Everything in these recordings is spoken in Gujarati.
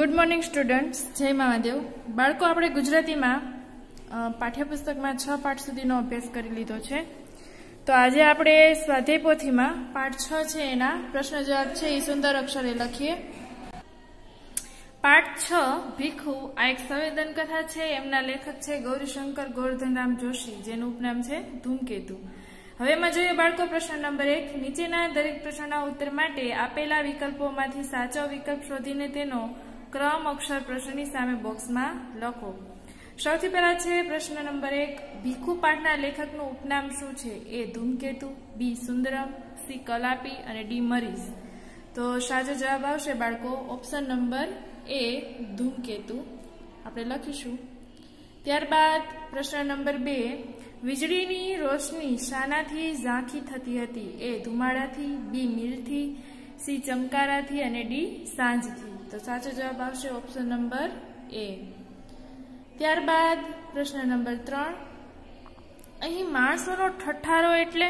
ગુડ મોર્નિંગ સ્ટુડન્ટ્સ જય મહાદેવ બાળકો, આપણે ગુજરાતીમાં પાઠ્યપુસ્તકમાં છ પાઠ સુધીનો અભ્યાસ કરી લીધો છે. તો આજે આપણે સ્વાધ્યાય પાઠ છ છે એના પ્રશ્ન જવાબ છે એ સુંદર અક્ષરે લખીએ. પાઠ છ, ભીખુ, આ એક સંવેદન કથા છે, એમના લેખક છે ગૌરીશંકર ગોરધનરામ જોશી, જેનું ઉપનામ છે ધૂમકેતુ. હવે એમાં જોઈએ બાળકો, પ્રશ્ન નંબર એક, નીચેના દરેક પ્રશ્નના ઉત્તર માટે આપેલા વિકલ્પોમાંથી સાચો વિકલ્પ શોધીને તેનો ક્રમ અક્ષર પ્રશ્નની સામે બોક્સમાં લખો. સૌથી પહેલા છે પ્રશ્ન નંબર એક, ભીખુ પાઠના લેખકનું ઉપનામ શું છે? A Dhumketu, B Sundaram, C Kalapi અને ડી મરીઝ તો સાચો જવાબ આવશે બાળકો, ઓપ્શન નંબર એ ધૂમકેતુ. આપણે લખીશું. ત્યારબાદ પ્રશ્ન નંબર બે, વીજળીની રોશની શાનાથી ઝાંખી થતી હતી. એ ધુમાડાથી, બી મીલથી સી ચમકારાથી અને ડી સાંજથી. તો સાચો જવાબ આવશે ઓપ્શન નંબર એ ત્યારબાદ પ્રશ્ન નંબર ત્રણ. અહીં માણસોનો ઠઠારો એટલે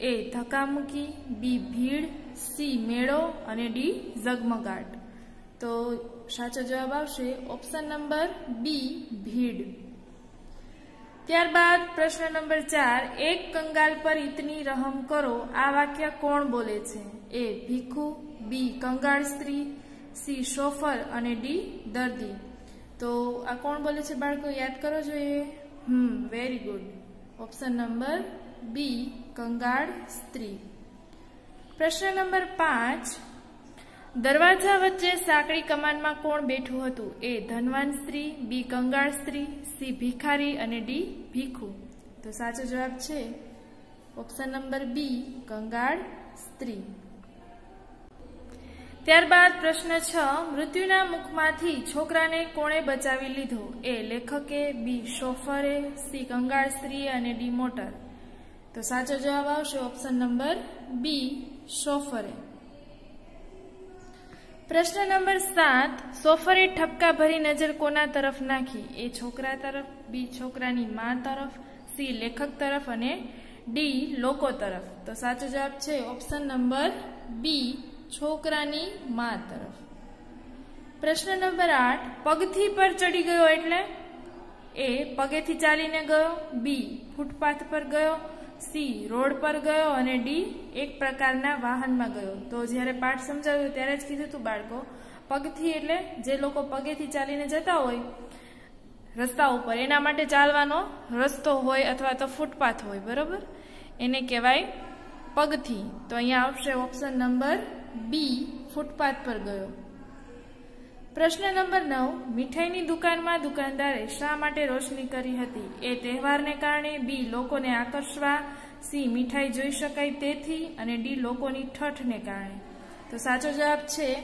એ ધક્કામુકી બી ભીડ સી મેળો અને ડી ઝગમગાટ. તો સાચો જવાબ આવશે ઓપ્શન નંબર બી ભીડ. ત્યારબાદ પ્રશ્ન નંબર ચાર. એક કંગાલ પર ઇતની રહમ કરો. આ વાક્ય કોણ બોલે છે? એ ભીખુ બી કંગાળ સ્ત્રી સી શોફર અને ડી દર્દી. તો આ કોણ બોલે છે બાળકો? યાદ કરો જોઈએ હમ very good option number B કંગાળ સ્ત્રી. પ્રશ્ન નંબર પાંચ. દરવાજા વચ્ચે સાંકડી કમાનમાં કોણ બેઠું હતું? એ, ધનવાન સ્ત્રી બી કંગાળ સ્ત્રી સી ભિખારી અને ડી ભીખુ. તો સાચો જવાબ છે ઓપ્શન નંબર બી કંગાળ સ્ત્રી. ત્યારબાદ પ્રશ્ન છ, મૃત્યુના મુખમાંથી છોકરાને કોણે બચાવી લીધો? એ લેખકે, બી, શોફરે, સી કંગાળ સ્ત્રી અને ડી, મોટર. તો સાચો જવાબ આવશે ઓપ્શન નંબર બી, શોફરે. પ્રશ્ન નંબર સાત સોફરે ઠપકા ભરી નજર કોના તરફ નાખી? એ છોકરા તરફ, બી, છોકરાની મા તરફ, સી, લેખક તરફ અને ડી, લોકો તરફ. તો સાચો જવાબ છે ઓપ્શન નંબર બી છોકરાની મા તરફ. પ્રશ્ન નંબર આઠ, પગથી પર ચડી ગયો એટલે? એ પગેથી ચાલીને ગયો, બી ફૂટપાથ પર ગયો, સી રોડ પર ગયો અને ડી એક પ્રકારના વાહનમાં ગયો. તો જ્યારે પાઠ સમજાવ્યો ત્યારે જ કીધું હતું બાળકો, પગથી એટલે જે લોકો પગેથી ચાલીને જતા હોય, રસ્તા ઉપર, એના માટે ચાલવાનો રસ્તો હોય અથવા તો ફૂટપાથ હોય, બરોબર? એને કહેવાય પગથી. તો અહીંયા આવશે ઓપ્શન નંબર બી ફૂટપાથ પર ગયો. પ્રશ્ન નંબર નવ, મીઠાઈની દુકાનમાં દુકાનદારે શા માટે રોશની કરી હતી? એ તહેવારને કારણે બી લોકોને આકર્ષવા, સી મીઠાઈ જોઈ શકાય તેથી અને ડી લોકોની ઠઠને કારણે. તો સાચો જવાબ છે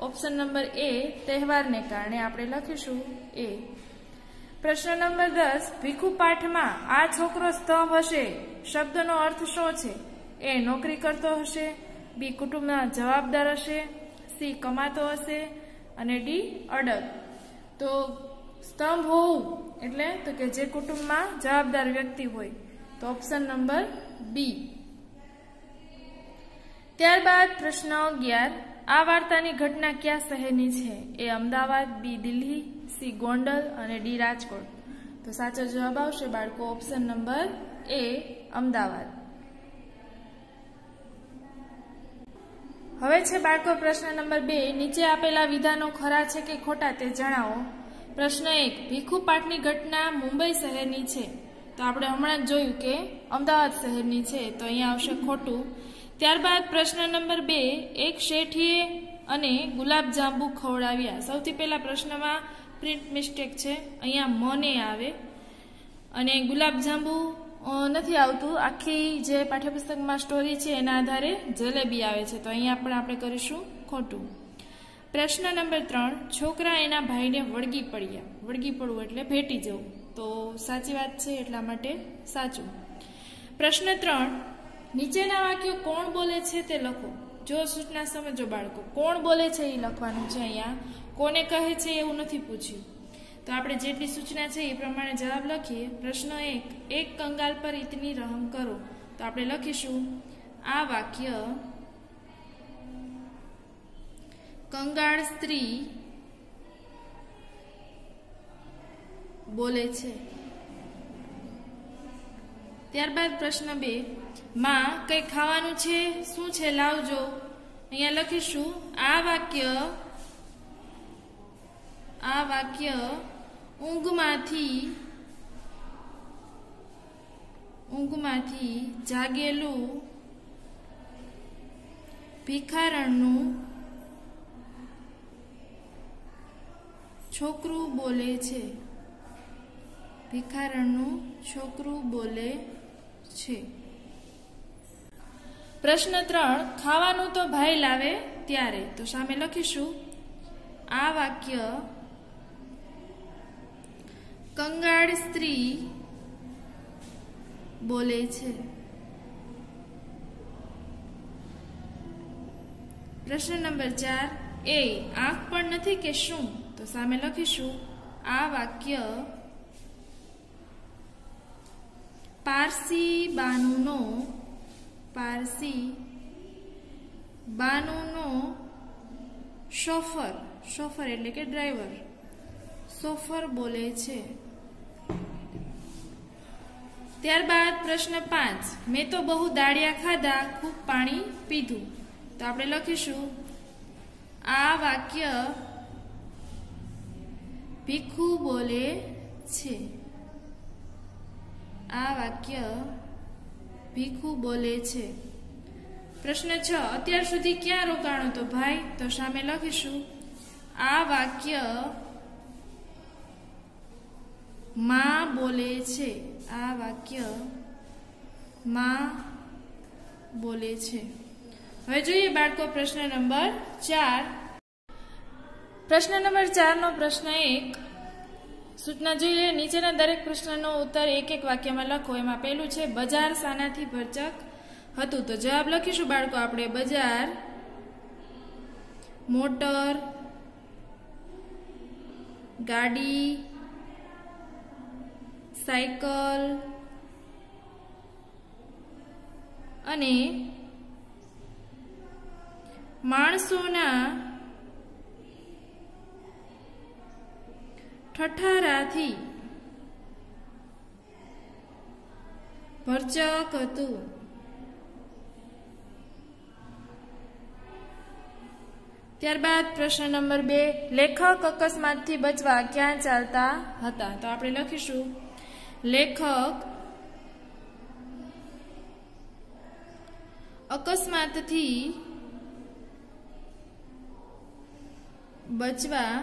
ઓપ્શન નંબર એ, તહેવારને કારણે આપણે લખીશું એ. પ્રશ્ન નંબર દસ, ભીખુ પાઠમાં આ છોકરો સ્તંભ હશે? શબ્દનો અર્થ શું છે? એ નોકરી કરતો હશે? બી કુટુંબના જવાબદાર હશે, સી કમાતો હશે અને ડી અડગ. તો સ્તંભ હોવું એટલે તો કે જે કુટુંબમાં જવાબદાર વ્યક્તિ હોય, તો ઓપ્શન નંબર બી. ત્યારબાદ પ્રશ્ન અગિયાર, આ વાર્તાની ઘટના કયા શહેરની છે? A Ahmedabad, B Delhi, C Gondal અને ડી રાજકોટ. તો સાચો જવાબ આવશે બાળકો ઓપ્શન નંબર એ અમદાવાદ. હવે છે બાળકો, પ્રશ્ન નંબર બે. નીચે આપેલા વિધાનો ખરા છે કે ખોટા તે જણાવો. પ્રશ્ન એક. ભીખુ પાઠની ઘટના મુંબઈ શહેરની છે. તો આપણે હમણાં જ જોયું કે અમદાવાદ શહેરની છે. તો અહીંયા આવશે ખોટું. ત્યારબાદ પ્રશ્ન નંબર બે. એક શેઠીએ અને ગુલાબ જાંબુ ખવડાવ્યા. સૌથી પહેલા પ્રશ્નમાં પ્રિન્ટ મિસ્ટેક છે. અહીંયા મને આવે. અને ગુલાબ જાંબુ નથી આવતું. આખી જે પાઠ્યપુસ્તકમાં સ્ટોરી છે, એના આધારે જલેબી આવે છે. તો અહીંયા પણ આપણે કરીશું ખોટું. પ્રશ્ન નંબર ત્રણ, છોકરા એના ભાઈને વળગી પડ્યા. વળગી પડવું એટલે ભેટી જવું. તો સાચી વાત છે એટલા માટે સાચું. પ્રશ્ન ત્રણ, નીચેના વાક્યો કોણ બોલે છે તે લખો. જો સૂચના સમજો બાળકો, કોણ બોલે છે એ લખવાનું છે અહીંયા? કોને કહે છે એવું નથી પૂછ્યું. તો આપણે જેટલી સૂચના છે એ પ્રમાણે જવાબ લખીએ. પ્રશ્ન એક એક કંગાલ પર ઈતની રહમ કરો. તો આપણે લખીશું, આ વાક્ય, કંગાળ સ્ત્રી બોલે છે. ત્યારબાદ પ્રશ્ન બે, માં, કંઈ ખાવાનું છે? શું છે? લાવજો. અહીંયા લખીશું, આ વાક્ય આ વાક્ય ઊંઘમાંથી ઊંઘમાંથી જાગેલું ભિખારણનું છોકરું બોલે છે. ભિખારણનું છોકરું બોલે છે. પ્રશ્ન ત્રણ, ખાવાનું તો ભાઈ લાવે ત્યારે. તો સામે લખીશું. આ વાક્ય કંગાળ સ્ત્રી બોલે છે. પ્રશ્ન નંબર ચાર, એ આંખ પણ નથી કે શું? તો સામે લખીશું, આ વાક્ય પારસી બાનુનો પારસી બાનુનો શોફર શોફર એટલે કે ડ્રાઈવર સોફર બોલે છે. ત્યારબાદ પ્રશ્ન પાંચ. મેં તો બહુ દાળિયા ખાધા, ખૂબ પાણી પીધું. તો આપણે લખીશું. આ વાક્ય ભીખુ બોલે છે. આ વાક્ય ભીખુ બોલે છે. પ્રશ્ન છ. અત્યાર સુધી ક્યાં રોકાણો તો ભાઈ? તો સામે લખીશું. આ વાક્યમાં બોલે છે. આ વાક્યમાં બોલે છે. હવે જોઈએ બાળકો પ્રશ્ન નંબર ચાર. પ્રશ્ન નંબર ચારનો પ્રશ્ન એક. સૂચના જોઈ લે, નીચેના દરેક પ્રશ્નનો ઉત્તર એક એક વાક્યમાં લખો. એમાં પહેલું છે, બજાર સાનાથી ભરચક હતું. તો જવાબ લખીશું બાળકો આપણે. બજાર, મોટર, ગાડી સાયકલ. અને માણસોના ઠઠારાથી ભરચક હતું. ત્યારબાદ પ્રશ્ન નંબર બે, લેખક અકસ્માતથી બચવા ક્યાં ચાલતા હતા? તો આપણે લખીશું. લેખક અકસ્માતથી બચવા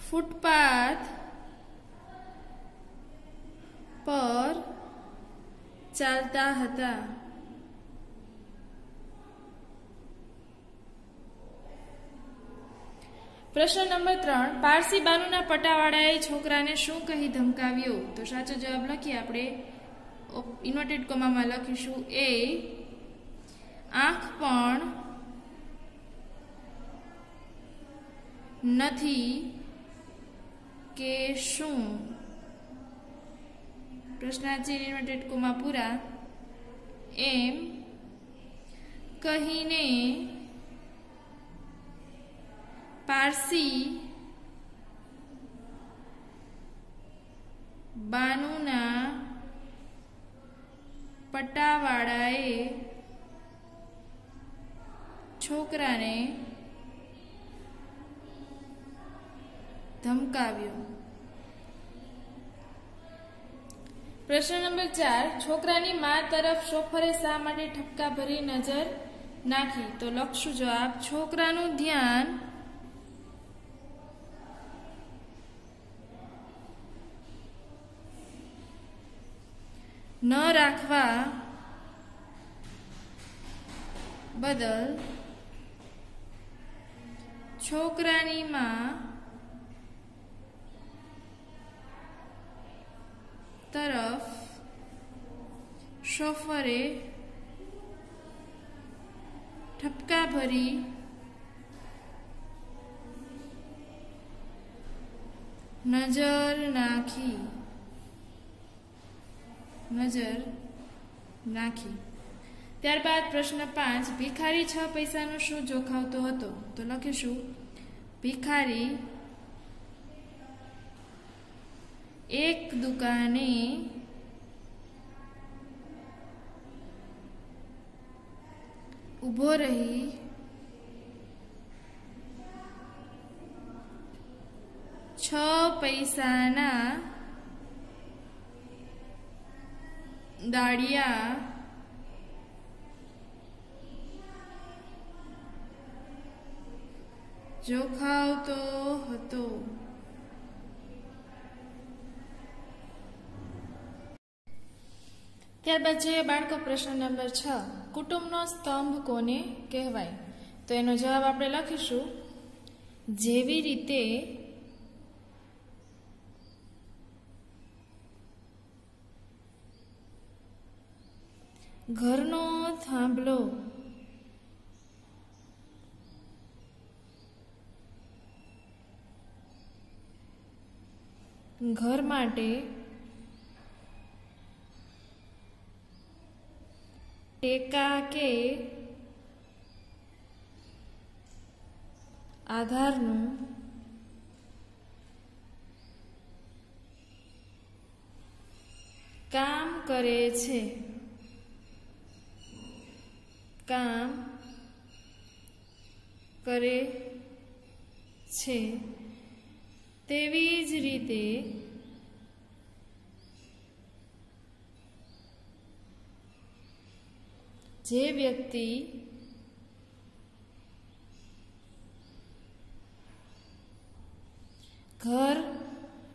ફૂટપાથ પર ચાલતા હતા પ્રશ્ન નંબર ત્રણ, પારસી બાનુના પટાવાળાએ છોકરાને શું કહી ધમકાવ્યો? તો સાચો જવાબ લખીએ આપણે. ઇન્વર્ટેડ કોમામાં લખીશું એ આંખ પણ નથી કે શું? પ્રશ્નાર્થી ઇન્વર્ટેડ કોમા પૂરા. એમ કહીને પારસી બાનુના પટ્ટાવાળાએ છોકરાને ધમકાવ્યો. પ્રશ્ન નંબર ચાર, છોકરાની મા તરફ શોફરે શા માટે ઠપકા ભરી નજર નાખી? તો લખશું જવાબ, છોકરાનું ધ્યાન ન રાખવા બદલ છોકરાની માં તરફ શોફરે ઠપકા ભરી નજર નાખી. નજર નાખી ત્યારબાદ પ્રશ્ન પાંચ, ભિખારી છ પૈસાનો શું જોખાવતો હતો? તો લખીશું, ભિખારી એક દુકાને ઊભો રહી છ પૈસાના દાળિયા. જોખાવતો હતો. ત્યારબાદ જોઈએ બાળકો પ્રશ્ન નંબર છ. કુટુંબનો સ્તંભ કોને કહેવાય? તો એનો જવાબ આપણે લખીશું. જેવી રીતે ઘરનો થાંભલો. ઘર માટે ટેકા કે આધારનું કામ કરે છે. કામ કરે છે. તેવી જ રીતે જે વ્યક્તિ ઘર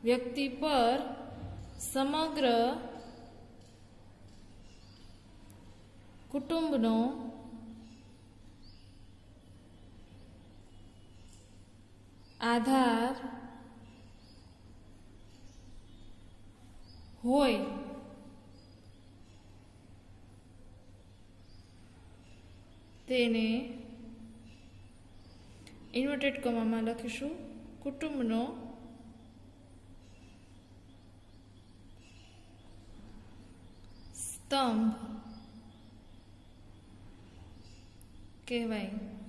વ્યક્તિ પર સમગ્ર કુટુંબનો આધાર હોય તેને ઇન્વર્ટેડ કમામાં લખીશું કુટુંબનો સ્તંભ કહેવાય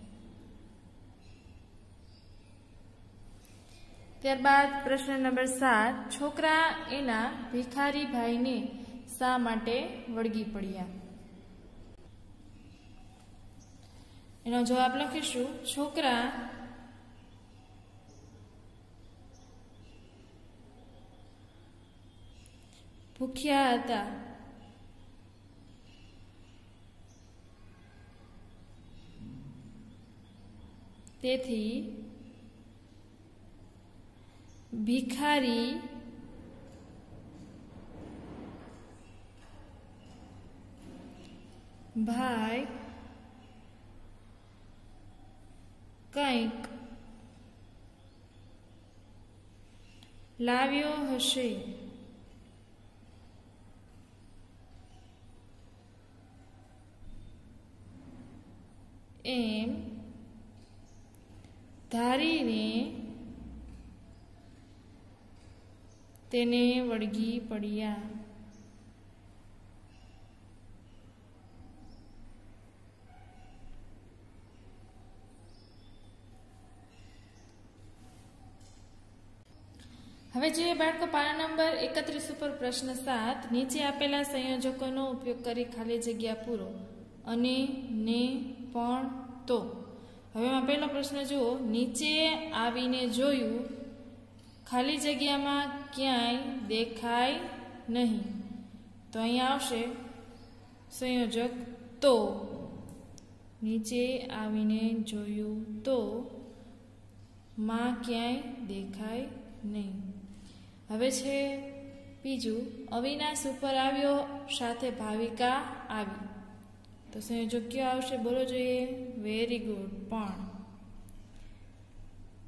ત્યારબાદ પ્રશ્ન નંબર સાત, છોકરા એના ભિખારી ભાઈને શા માટે વળગી પડ્યા? એનો જવાબ લખીશું, છોકરા ભૂખ્યા હતા. તેથી ભિખારી ભાઈ કંઈક લાવ્યો હશે. એમ ધારીને તેને વળગી પડ્યા. હવે જોઈએ બાળકો પાના નંબર એકત્રીસ ઉપર પ્રશ્ન સાત, નીચે આપેલા સંયોજકોનો ઉપયોગ કરી ખાલી જગ્યા પૂરો. અને, ને, પણ, તો. હવે પહેલો પ્રશ્ન જુઓ. નીચે આવીને જોયું ખાલી જગ્યામાં ક્યાંય દેખાય નહીં. તો અહીંયા આવશે સંયોજક તો. નીચે આવીને જોયું તો. માં ક્યાંય દેખાય નહીં. હવે છે બીજું, અવિનાશ ઉપર આવ્યો, સાથે ભાવિકા આવી. તો સંયોજક કયો આવશે બોલો જોઈએ? વેરી ગુડ પણ.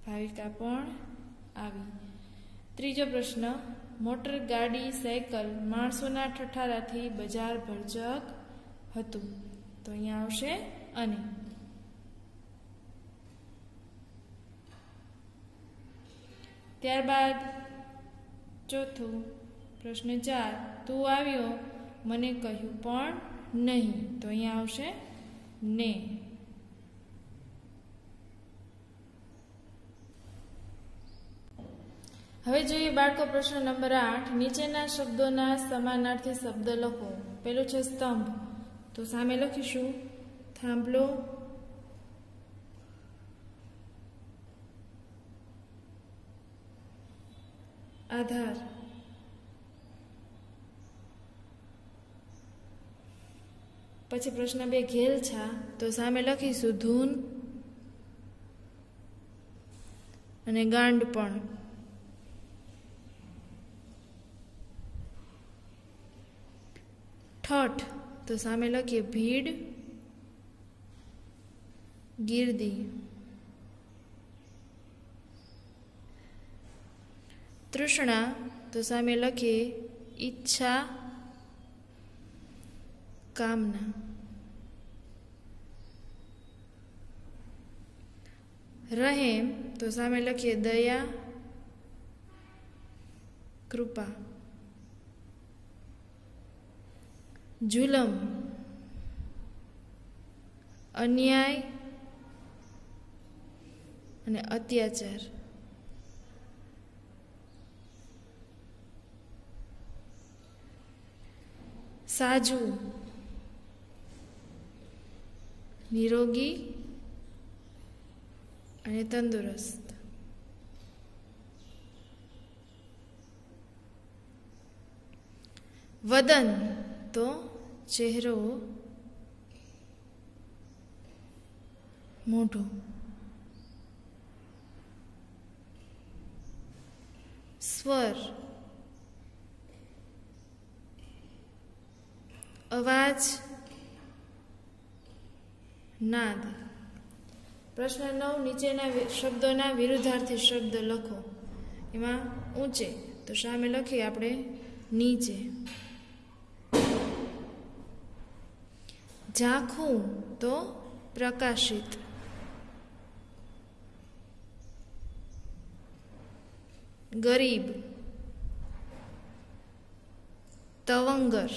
ભાવિકા પણ આવી. ત્રીજો પ્રશ્ન, મોટર ગાડી, સાયકલ માણસોના ઠઠારાથી બજાર ભરચક હતું. તો અહીંયા આવશે અને. ત્યારબાદ ચોથું પ્રશ્ન ચાર, તું આવ્યો? મને કહ્યું પણ નહીં. તો અહીંયા આવશે ને. હવે જોઈએ બાળકો પ્રશ્ન નંબર આઠ. નીચેના શબ્દોના સમાનાર્થી શબ્દ લખો. પેલું છે સ્તંભ. તો સામે લખીશું. થાંભલો. આધાર. પછી પ્રશ્ન બે, ઘેલ છા. તો સામે લખીશું ધૂન અને ગાંડ પણ. ઠઠ તો સામે લખીએ ભીડ ગીરદી તૃષ્ણા તો સામે લખીએ ઈચ્છા કામના રહેમ તો સામે લખીએ દયા કૃપા જુલમ અન્યાય અને અત્યાચાર. સાજું નિરોગી અને તંદુરસ્ત. વદન તો ચહેરો મોઢું સ્વર. અવાજ. નાદ. પ્રશ્ન નવ નીચેના શબ્દોના વિરુદ્ધાર્થી શબ્દ લખો. એમાં ઊંચે. તો સામે લખીએ આપણે નીચે. ઝાંખું તો પ્રકાશિત. ગરીબ. તવંગર.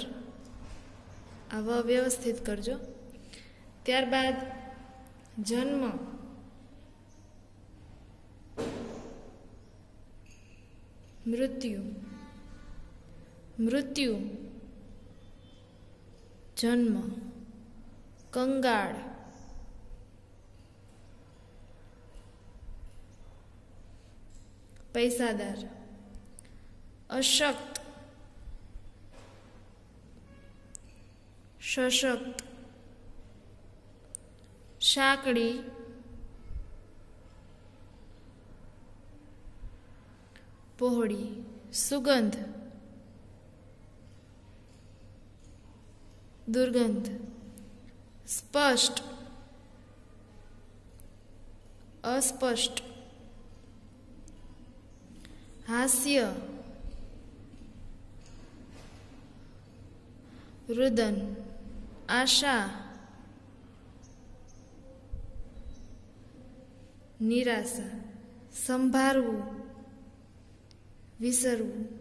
આવા વ્યવસ્થિત કરજો. ત્યારબાદ જન્મ. મૃત્યુ. મૃત્યુ. જન્મ. કંગાળ. પૈસાદાર. અશક્ત. સશક્ત સાંકડી પહોળી. સુગંધ. દુર્ગંધ. સ્પષ્ટ. અસ્પષ્ટ. હાસ્ય. રુદન. આશા. નિરાશા. સંભાળવું વિસરવું.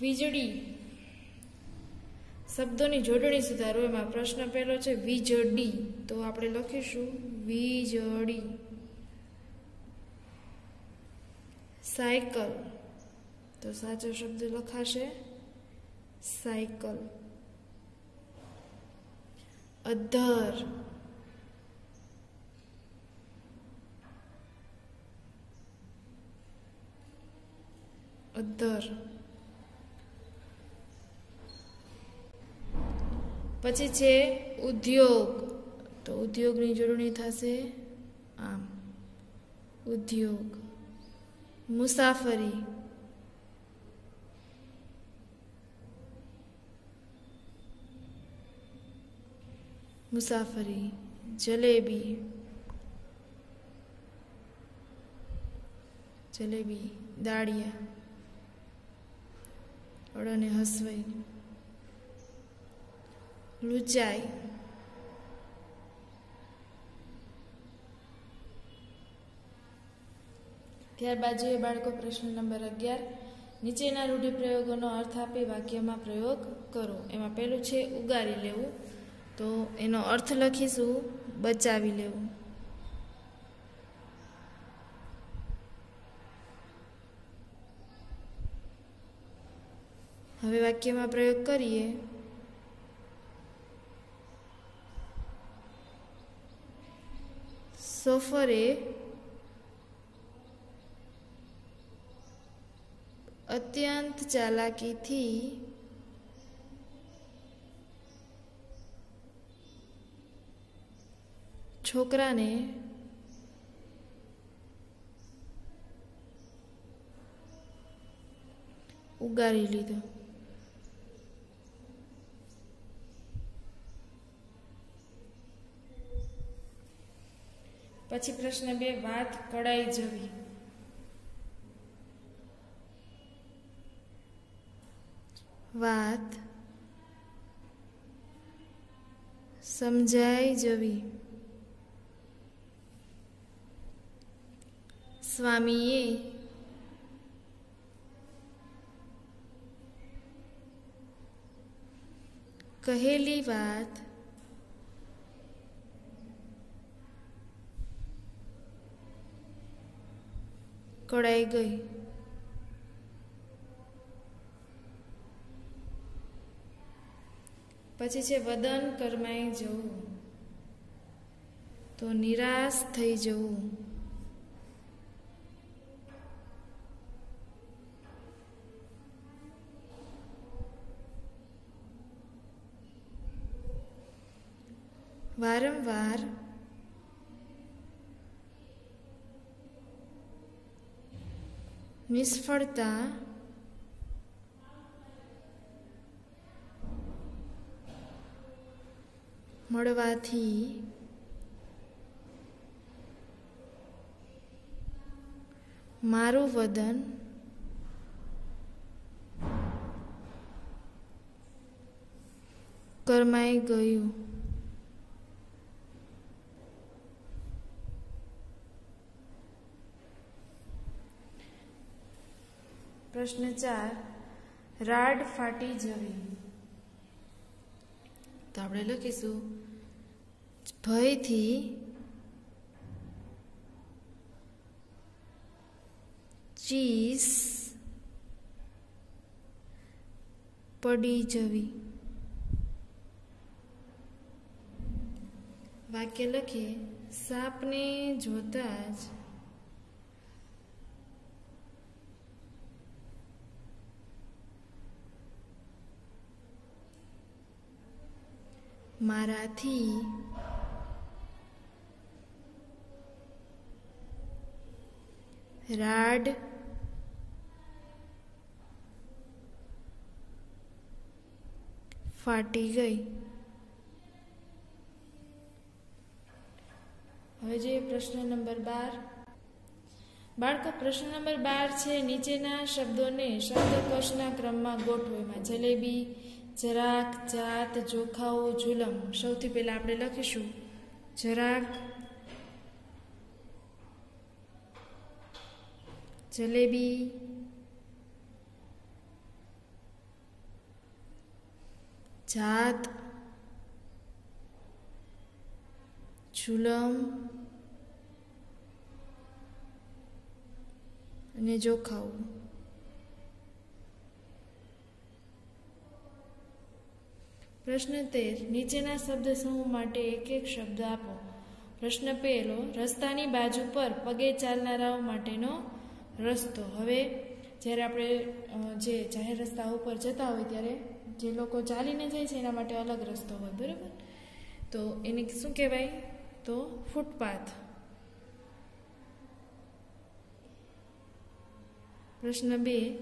વીજળી. શબ્દોની જોડણી સુધારો. એમાં પ્રશ્ન પહેલો છે વીજળી. તો આપણે લખીશું વીજળી. સાયકલ. તો સાચો શબ્દ લખાશે સાયકલ. અધર. અધર. પછી છે ઉદ્યોગ. તો ઉદ્યોગની જોડણી થશે આમ. ઉદ્યોગ. મુસાફરી. મુસાફરી. જલેબી. જલેબી, દાળિયા. અડને હસવાઈ. રૂજાય ત્યારબાદ જોઈએ બાળકો પ્રશ્ન નંબર અગિયાર. નીચેના રૂઢિપ્રયોગોનો અર્થ આપી વાક્યમાં પ્રયોગ કરો. એમાં પહેલું છે ઉગારી લેવું. તો એનો અર્થ લખીશું બચાવી લેવું. હવે વાક્યમાં પ્રયોગ કરીએ. સોફરે અત્યંત ચાલાકીથી છોકરાને ઉગારી લીધો. પછી પ્રશ્ન બે વાત કળાઈ જવી. વાત સમજાઈ જવી. સ્વામીએ કહેલી વાત કળાઈ ગઈ. પછી છે વદન કરમાઈ જવું. તો નિરાશ થઈ જવું. વારંવાર નિષ્ફળતા મળવાથી મારું વદન કરમાઈ ગયું. પ્રશ્ન ચાર, રાડ ફાટી જવી. તો આપણે લખીશું, ભયથી ચીસ પડી જવી. વાક્ય લખીએ, સાપને જોતા જ મારાથી રાડ ફાટી ગઈ. હવે જોઈએ પ્રશ્ન નંબર બાર. બાળકો, પ્રશ્ન નંબર બાર છે, નીચેના શબ્દોને શબ્દકોશના ક્રમમાં ગોઠવો. એમાં જલેબી જરાક જાત જોખાઓ જુલમ. સૌથી પહેલા આપણે લખીશું. જરાક જલેબી જાત જુલમ અને જોખાવું. પ્રશ્ન તેર, નીચેના શબ્દ સમૂહ માટે એક એક શબ્દ આપો. પ્રશ્ન પહેલો, રસ્તાની બાજુ પર પગે ચાલનારાઓ માટેનો રસ્તો. હવે જ્યારે આપણે જે જાહેર રસ્તા ઉપર જતા હોય ત્યારે જે લોકો ચાલીને જાય છે એના માટે અલગ રસ્તો હોય, બરાબર? તો એને શું કહેવાય? તો ફૂટપાથ. પ્રશ્ન બે,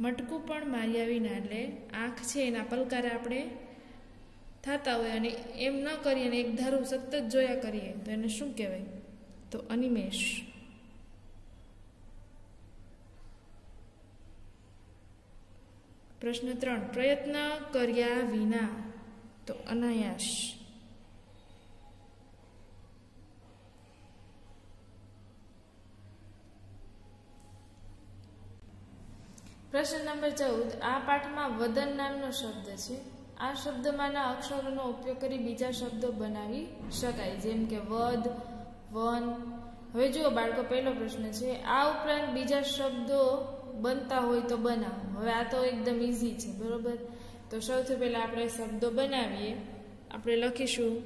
મટકું પણ માર્યા વિના એટલે આંખ છે એના પલકારા આપણે થતા હોય અને એમ ન કરીએ અને એક ધારું સતત જોયા કરીએ, તો એને શું કહેવાય? તો અનિમેશ પ્રશ્ન ત્રણ, પ્રયત્ન કર્યા વિના, તો અનાયાસ. પ્રશ્ન નંબર ચૌદ, આ પાઠમાં વદન નામનો શબ્દ છે. આ શબ્દમાંના અક્ષરોનો ઉપયોગ કરી બીજા શબ્દો બનાવી શકાય. જેમ કે વદ, વન. હવે જુઓ, બાળકો, પહેલો પ્રશ્ન છે, આ ઉપરાંત બીજા શબ્દો બનતા હોય તો બનાવો. હવે આ તો એકદમ ઇઝી છે, બરોબર? તો સૌથી પહેલા આપણે શબ્દો બનાવીએ. આપણે લખીશું.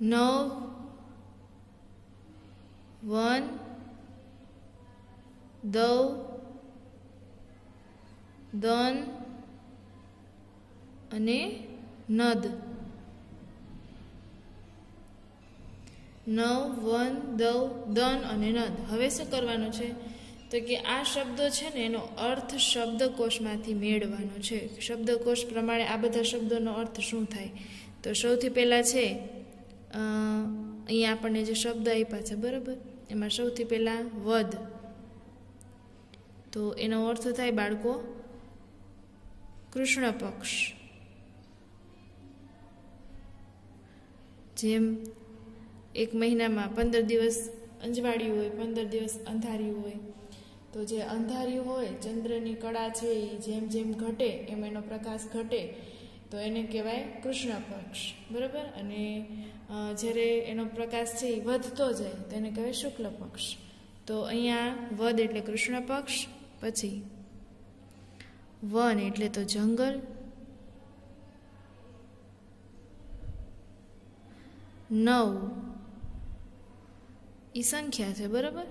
નવ વન, દવ દન અને નદ. નવ, વન, દવ, દન અને નદ. હવે શું કરવાનું છે? તો કે આ શબ્દો છે ને, એનો અર્થ શબ્દકોશમાંથી મેળવવાનો છે. શબ્દકોશ પ્રમાણે આ બધા શબ્દોનો અર્થ શું થાય? તો સૌથી પહેલાં છે અહીંયા આપણને જે શબ્દ આપ્યા છે, બરાબર? એમાં સૌથી પહેલાં વધ તો એનો અર્થ થાય બાળકો કૃષ્ણ પક્ષ. જેમ એક મહિનામાં પંદર દિવસ અંજવાળ્યું હોય, પંદર દિવસ અંધાર્યું હોય, તો જે અંધાર્યું હોય, ચંદ્રની કળા છે એ જેમ જેમ ઘટે, એમ એનો પ્રકાશ ઘટે, તો એને કહેવાય કૃષ્ણ પક્ષ. બરાબર? અને જ્યારે એનો પ્રકાશ છે એ વધતો જાય, તો એને કહેવાય શુક્લ પક્ષ. તો અહીંયા વધ એટલે કૃષ્ણ પક્ષ, પછી વન એટલે તો જંગલ. નવ. એ સંખ્યા છે, બરાબર?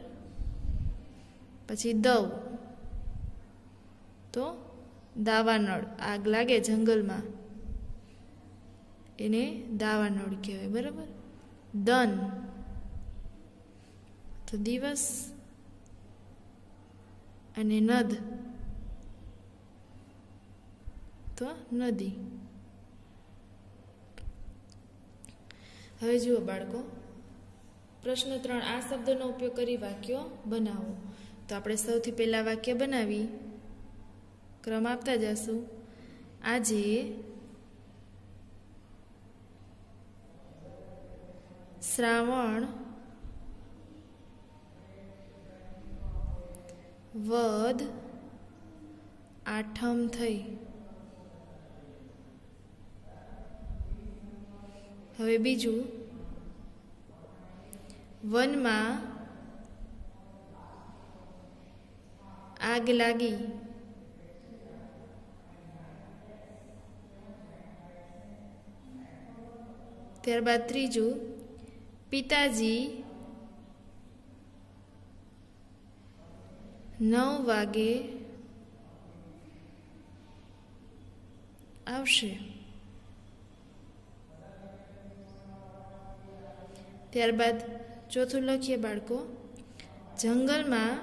પછી દવ. તો દાવાનળ, આગ લાગે જંગલમાં. એને દાવાનળ કહેવાય, બરાબર? દન. તો દિવસ અને નદ. તો નદી. હવે જુઓ બાળકો, પ્રશ્ન ત્રણ, આ શબ્દનો ઉપયોગ કરી વાક્યો બનાવો. તો આપણે સૌથી પહેલાં વાક્ય બનાવી. ક્રમ આપતા જશું. આજે શ્રાવણ વદ આઠમ થઈ. હવે બીજું. વનમાં આગ લાગી. ત્યારબાદ ત્રીજું પિતાજી નવ વાગે આવશે. ત્યારબાદ ચોથું લખીએ બાળકો જંગલમાં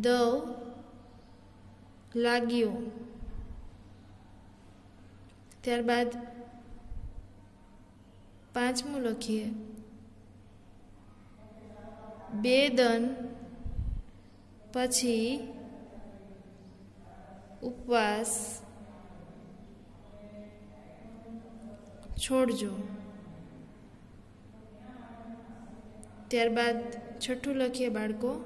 દવ લાગ્યો. ત્યારબાદ પાંચમું લખીએ બે દન પછી ઉપવાસ છોડજો. ત્યારબાદ છઠ્ઠું લખીએ બાળકો.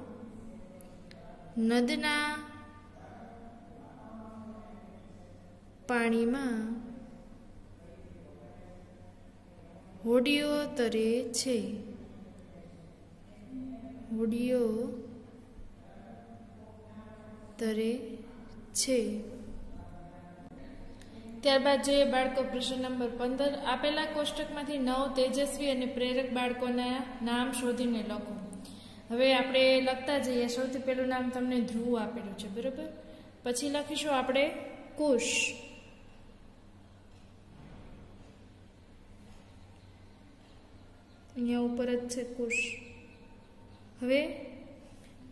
નદના પાણીમાં હોડીઓ તરે છે. હોડીઓ તરે છે. ત્યારબાદ જોઈએ બાળકો પ્રશ્ન નંબર પંદર. આપેલા કોષ્ટકમાંથી નવ તેજસ્વી અને પ્રેરક બાળકોના નામ શોધીને લખો. હવે આપણે લખતા જઈએ. સૌથી પહેલું નામ તમને ધ્રુવ આપેલું છે, બરાબર? પછી લખીશું આપણે કુશ. અહીંયા ઉપર જ છે કુશ. હવે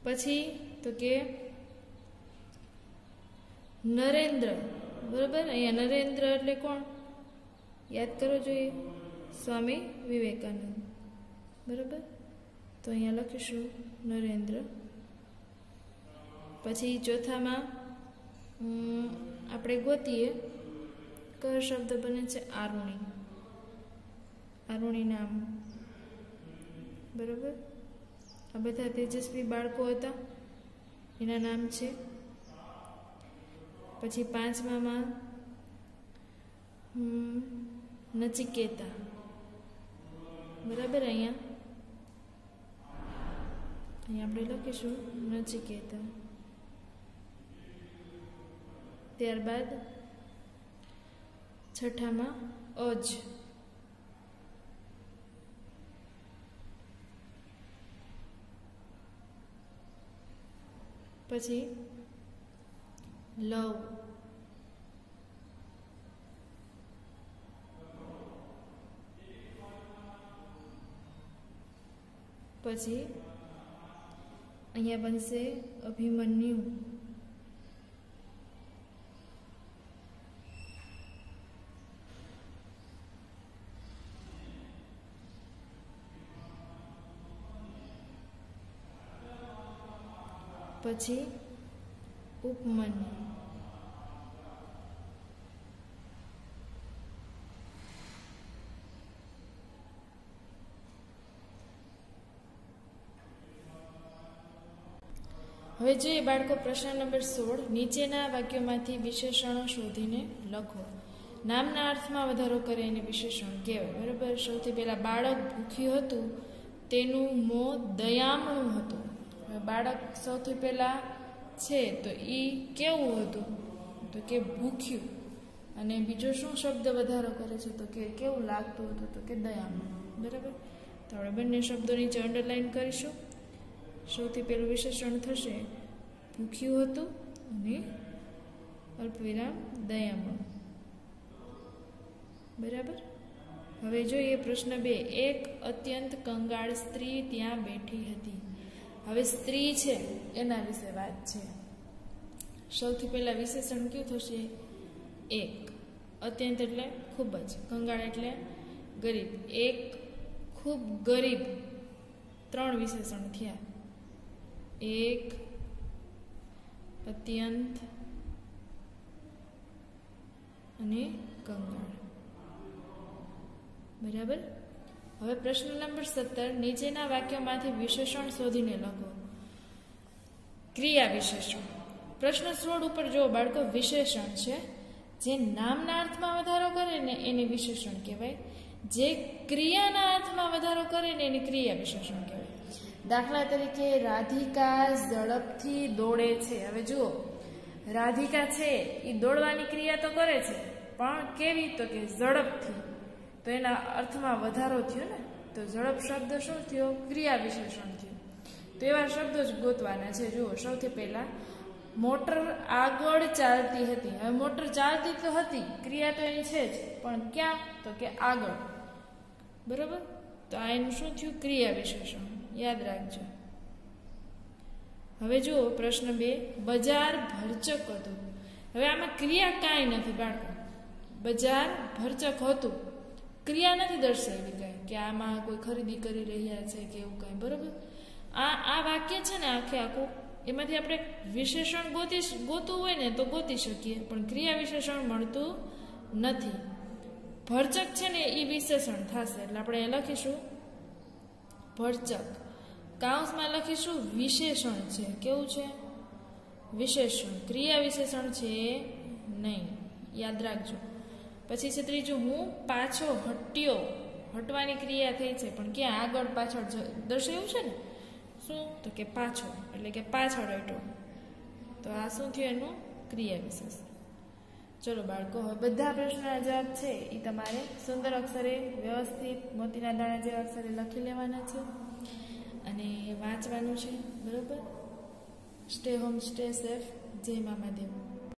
પછી તો કે નરેન્દ્ર. બરાબર? અહીંયા નરેન્દ્ર એટલે કોણ? યાદ કરો જોઈએ. સ્વામી વિવેકાનંદ. બરાબર? તો અહીંયા લખીશું નરેન્દ્ર. પછી ચોથામાં આપણે ગોતીએ. કયો શબ્દ બને છે આરુણી. આરુણી નામ. બરાબર? આ બધા તેજસ્વી બાળકો હતા. એના નામ છે પછી પાંચમામાં નચિકેતા. બરાબર અહીંયા? અહીંયા આપણે લખીશું નચિકેતા. ત્યારબાદ છઠ્ઠામાં અજ. પછી લવ પછી અહીંયા બનશે અભિમન્યુ. પછી ઉપમન્યુ. હવે જોઈએ બાળકો પ્રશ્ન નંબર સોળ. નીચેના વાક્યોમાંથી વિશેષણો શોધીને લખો. નામના અર્થમાં વધારો કરે એને વિશેષણ કહેવાય. બરાબર? સૌથી પહેલાં બાળક ભૂખ્યું હતું, તેનું મોં દયામણું હતું. બાળક સૌથી પહેલા છે, તો એ કેવું હતું? તો કે ભૂખ્યું. અને બીજો શું શબ્દ વધારો કરે છે? તો કે કેવું લાગતું હતું? તો કે દયામણ. બરાબર? તો આપણે બંને શબ્દો નીચે અંડરલાઈન કરીશું. સૌથી પહેલું વિશેષણ થશે ભૂખ્યું હતું અને અલ્પવિરામ દયામણ. બરાબર? હવે જોઈએ પ્રશ્ન બે. એક અત્યંત કંગાળ સ્ત્રી ત્યાં બેઠી હતી. હવે સ્ત્રી છે, એના વિશે વાત છે. સૌથી પહેલા વિશેષણ કયું થશે? એક, અત્યંત એટલે ખૂબ જ, કંગાળ એટલે ગરીબ. એક, ખૂબ ગરીબ. ત્રણ વિશેષણ થયા. એક, અત્યંત અને કંગાળ. બરાબર? હવે પ્રશ્ન નંબર સત્તર, નીચેના વાક્યોમાંથી વિશેષણ શોધીને લખો. ક્રિયા વિશેષણ પ્રશ્ન સોળ ઉપર જો બાળકો, વિશેષણ છે. જે નામના અર્થમાં વધારો કરે ને એને વિશેષણ કહેવાય. જે ક્રિયાના અર્થમાં વધારો કરે ને એને ક્રિયા વિશેષણ કહેવાય. દાખલા તરીકે, રાધિકા ઝડપથી દોડે છે. હવે જુઓ, રાધિકા છે એ દોડવાની ક્રિયા તો કરે છે, પણ કેવી? તો કે ઝડપથી. તો એના અર્થમાં વધારો થયો ને, તો ઝડપ શબ્દ શું થયો? ક્રિયા વિશેષણ થયું. તો એવા શબ્દો જ ગોતવાના છે. જુઓ, સૌથી પહેલા, મોટર આગળ ચાલતી હતી. હવે મોટર ચાલતી તો હતી, ક્રિયા તો એની છે જ, પણ ક્યાં? તો કે આગળ. બરાબર? તો આ એનું શું થયું? ક્રિયા વિશેષણ. યાદ રાખજો. હવે જુઓ, પ્રશ્ન બે, બજાર ભરચક હતું. હવે આમાં ક્રિયા કાંઈ નથી, બાળકો. બજાર ભરચક હતું. ક્રિયા નથી દર્શાવી કાંઈ, કે આમાં કોઈ ખરીદી કરી રહ્યા છે કે એવું કાંઈ, બરાબર? આ આ વાક્ય છે ને આખે આખું, એમાંથી આપણે વિશેષણ ગોતી ગોતું હોય ને તો ગોતી શકીએ, પણ ક્રિયા વિશેષણ મળતું નથી. ભરચક છે ને એ વિશેષણ થશે, એટલે આપણે એ લખીશું. ભરચક. કાઉન્સમાં લખીશું વિશેષણ છે. કેવું છે? વિશેષણ. ક્રિયા વિશેષણ છે નહીં. યાદ રાખજો. પછી છે ત્રીજું, હું પાછો હટ્યો. હટવાની ક્રિયા થઈ છે, પણ ક્યાં? આગળ પાછળ દર્શાવ્યું છે ને? શું? તો કે પાછો, એટલે કે પાછળ હટ્યો. તો આ શું થયું એનું? ક્રિયા વિશેષ. ચલો બાળકો, હવે બધા પ્રશ્નના જવાબ છે એ તમારે સુંદર અક્ષરે વ્યવસ્થિત મોતીના દાણા જેવા અક્ષરે લખી લેવાના છે. અને વાંચવાનું છે, બરોબર? સ્ટે હોમ સ્ટે સેફ જય મામા દેવ